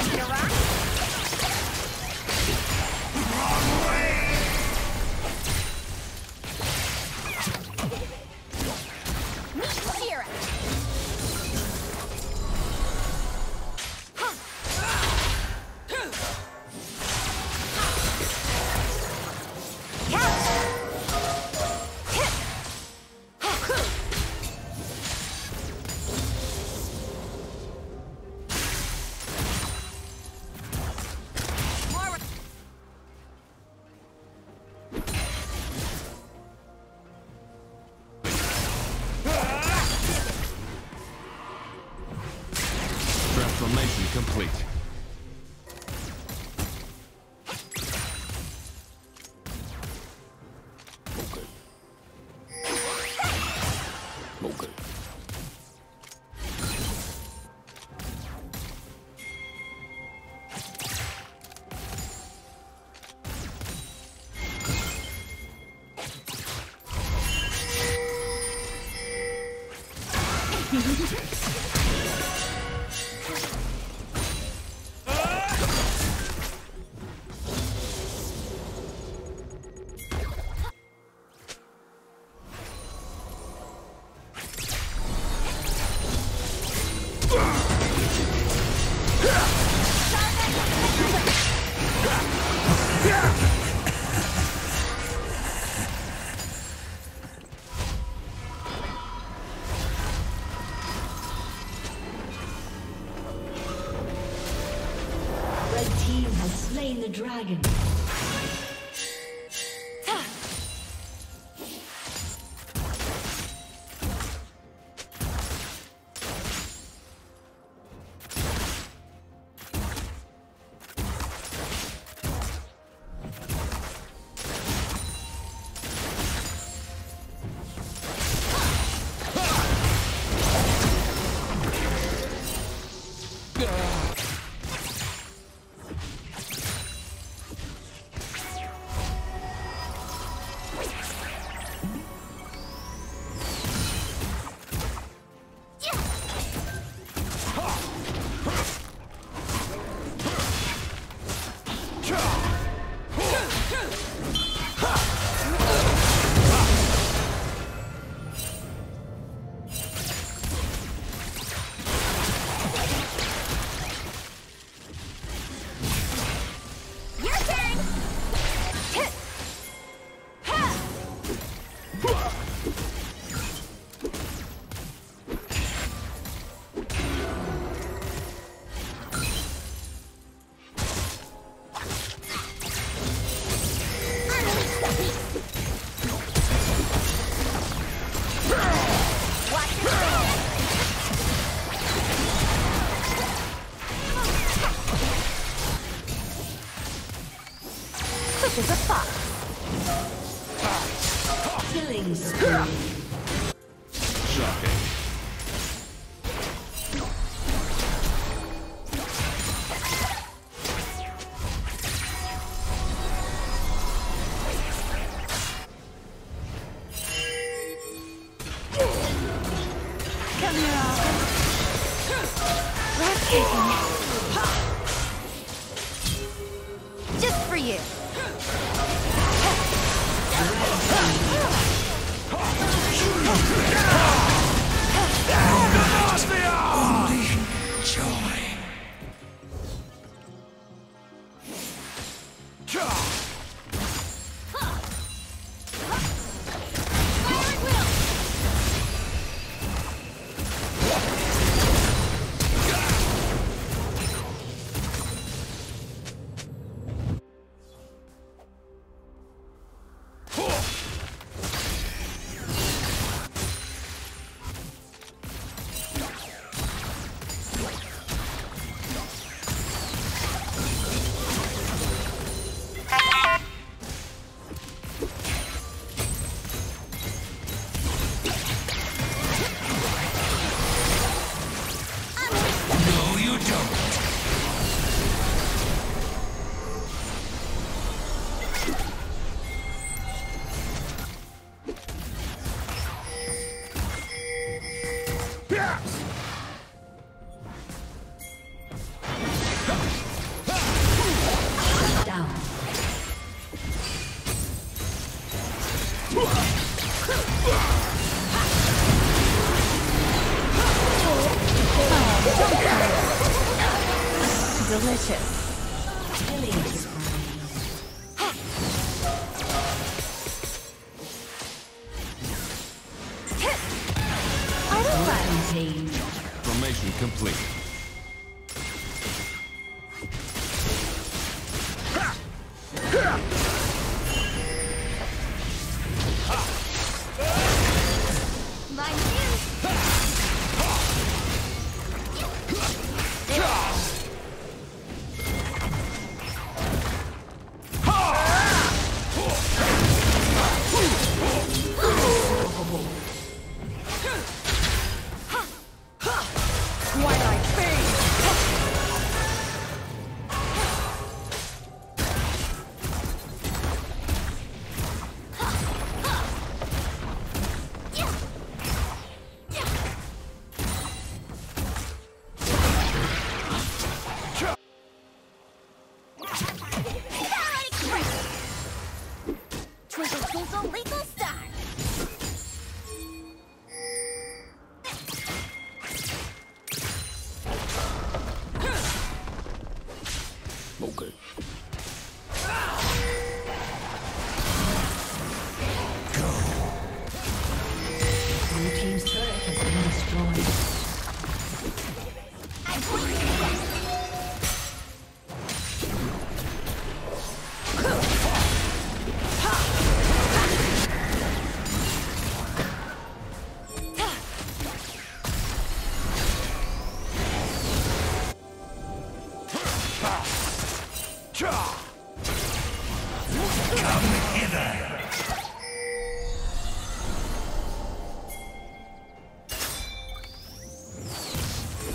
Ready to Jesus.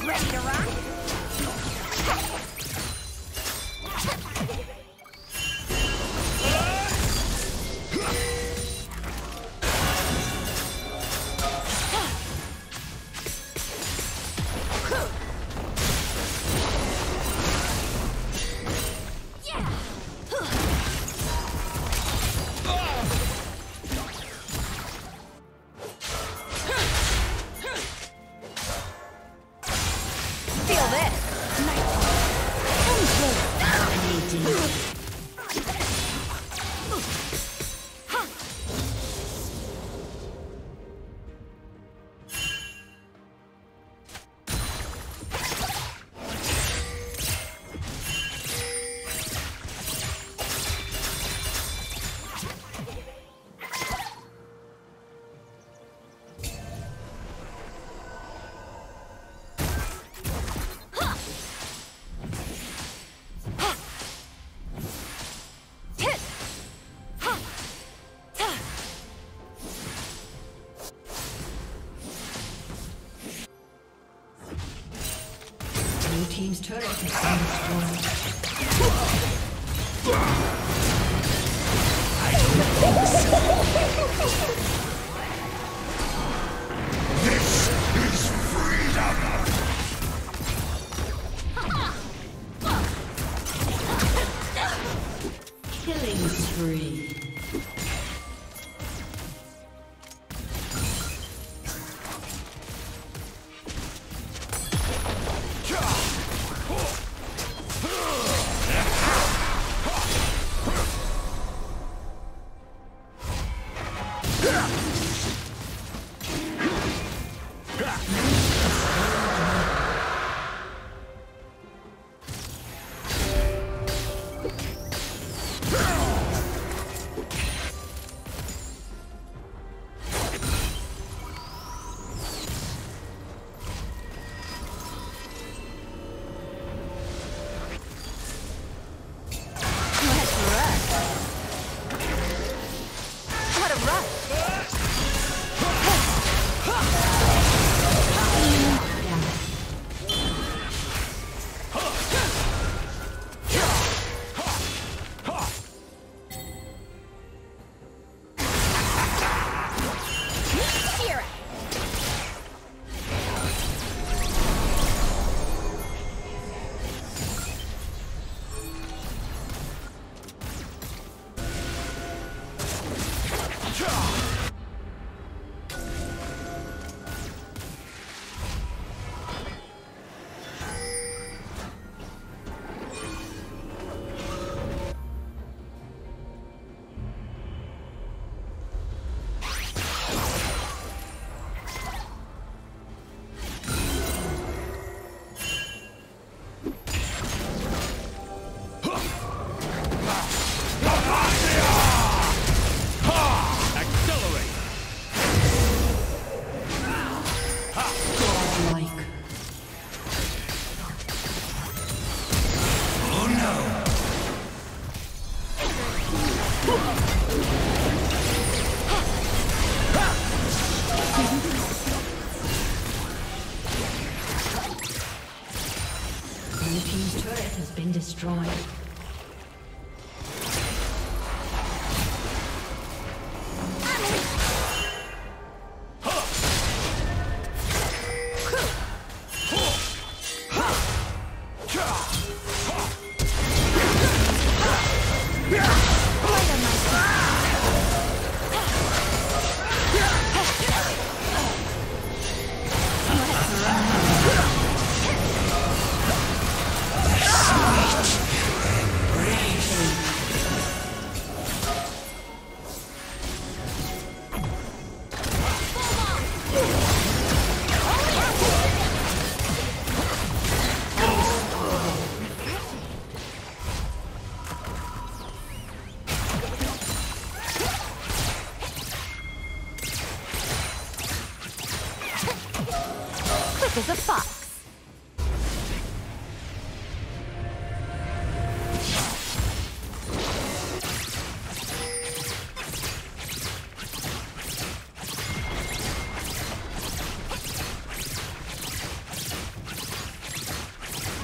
Ready to rock? Blue team's turret has been destroyed. Killing been destroyed.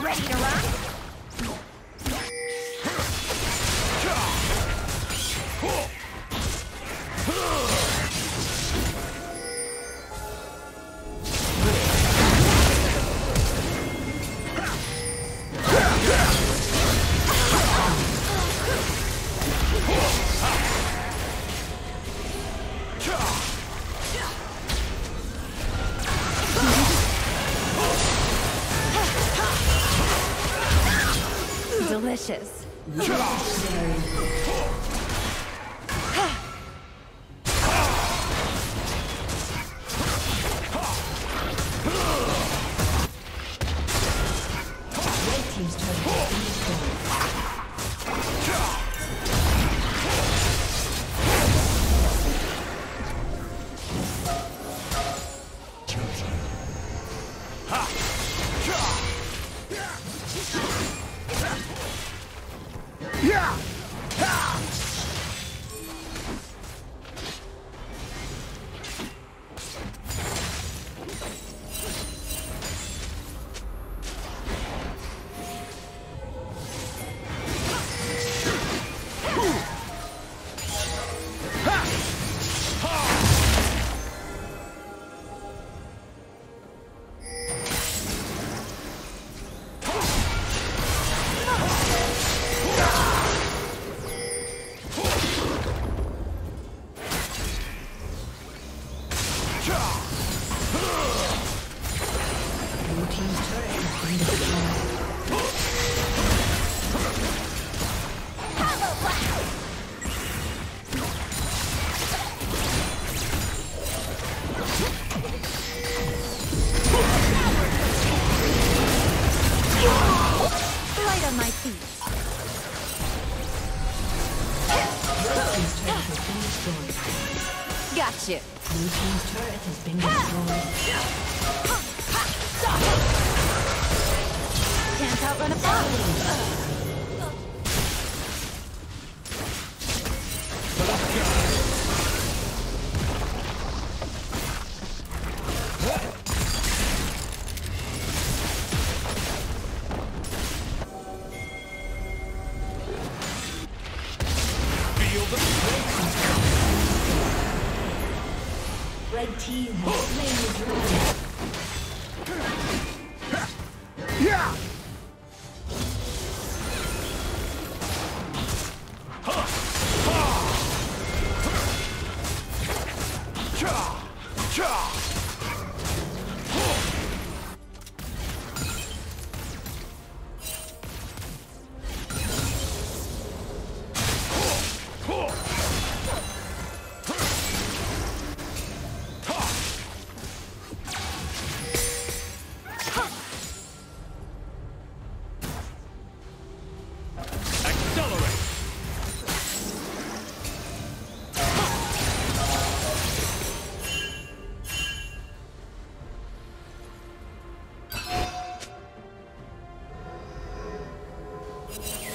Ready to run? Blue team you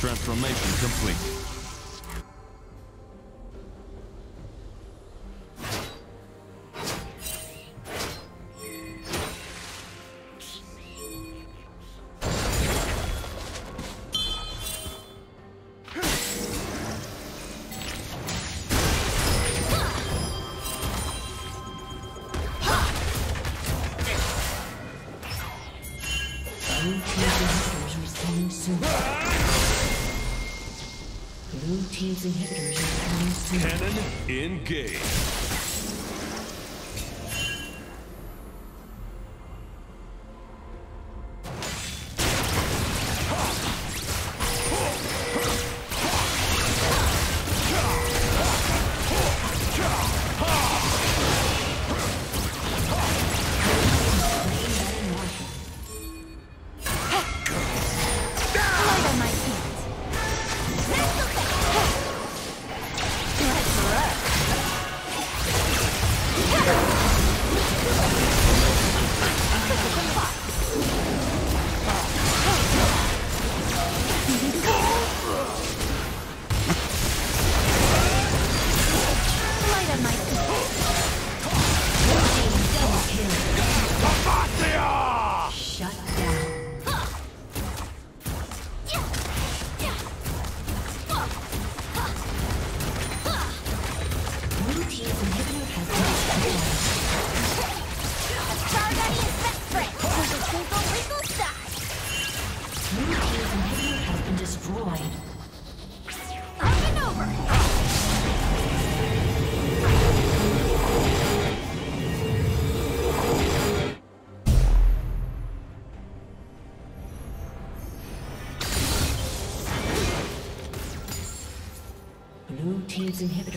Transformation complete. Team's inhibitors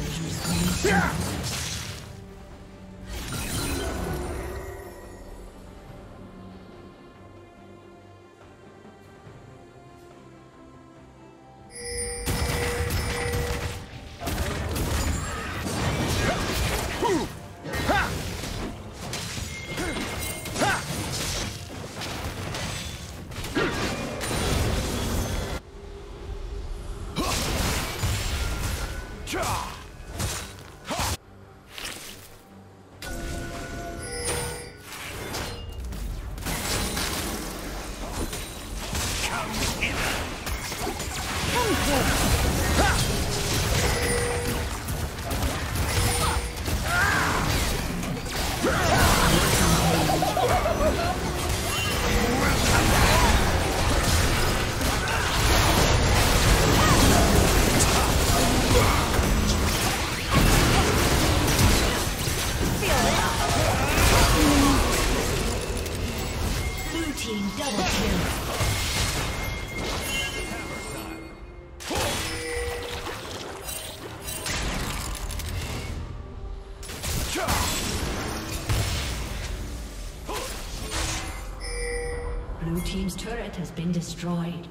destroyed.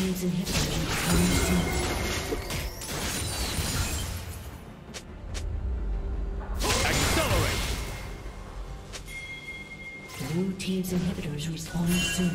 team's inhibitor is coming soon. Blue Team's inhibitors respawning soon.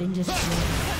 been destroyed.